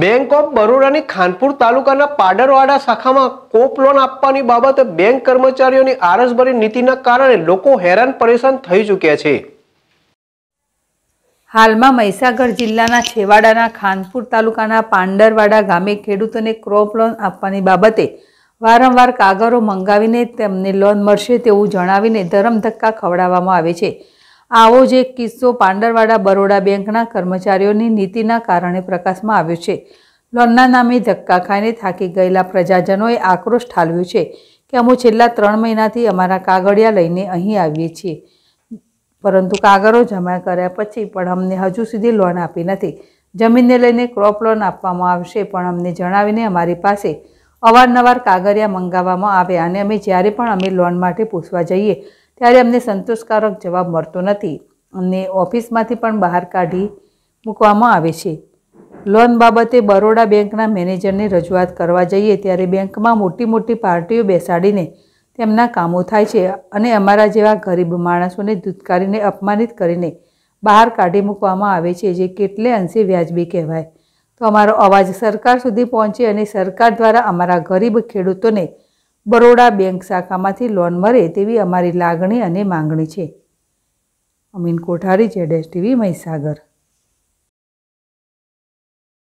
Bank of બરોડાની Khanpur તાલુકાના પાડરવાડા શાખામાં કોપ loan આપવાની બાબતે બેંક કર્મચારીઓની આરસભરી નીતિના કારણે લોકો હેરાન પરેશાન થઈ ચૂક્યા છે. હાલમાં મહીસાગર જિલ્લાના છેવાડાના ખાનપુર તાલુકાના પાંડરવાડા ગામે ખેડૂતોને ક્રોપ લોન આપવાની બાબતે વારંવાર કાગરો મંગાવીને તેમને લોન મળશે તેવું જણાવીને ધરમધક્કા ખવડાવવામાં આવે છે. આવો જ એક કિસ્સો પાંડરવાડા બરોડા બેંકના કર્મચારીઓની નીતિના કારણે પ્રકાશમાં આવ્યો છે. લોનના નામે ધક્કા ખાઈને થાકી ગયેલા પ્રજાજનોએ આક્રોશ ઠાલવ્યો છે કે અમે છેલ્લા ત્રણ મહિનાથી અમારા કાગળિયા લઈને અહીં આવીએ છીએ. પરંતુ કાગળો જમા કર્યા પછી પણ અમને હજુ સુધી લોન આપી નથી. જમીનને લઈને ક્રોપ લોન આપવામાં આવશે પણ અમને જણાવીને અમારી પાસે અવારનવાર કાગળિયા મંગાવવામાં આવ્યા અને અમે જ્યારે પણ અમે લોન માટે પૂછવા જઈએ ત્યારે અમને સંતોષકારક જવાબ મળતો નથી. અમને ઓફિસમાંથી પણ બહાર કાઢી મૂકવામાં આવે છે. લોન બાબતે બરોડા બેંકના મેનેજરને રજૂઆત કરવા જઈએ ત્યારે બેંકમાં મોટી મોટી પાર્ટીઓ બેસાડીને તેમના કામો થાય છે અને અમારા જેવા ગરીબ માણસોને ધૂતકારીને અપમાનિત કરીને બહાર કાઢી મૂકવામાં આવે છે, જે કેટલે અંશે વ્યાજબી કહેવાય. તો અમારો અવાજ સરકાર સુધી પહોંચે અને સરકાર દ્વારા અમારા ગરીબ ખેડૂતોને બરોડા બેંક શાખામાંથી લોન મળે તેવી અમારી લાગણી અને માંગણી છે. અમીન કોઠારી, જેડેશ ટીવી, મહીસાગર.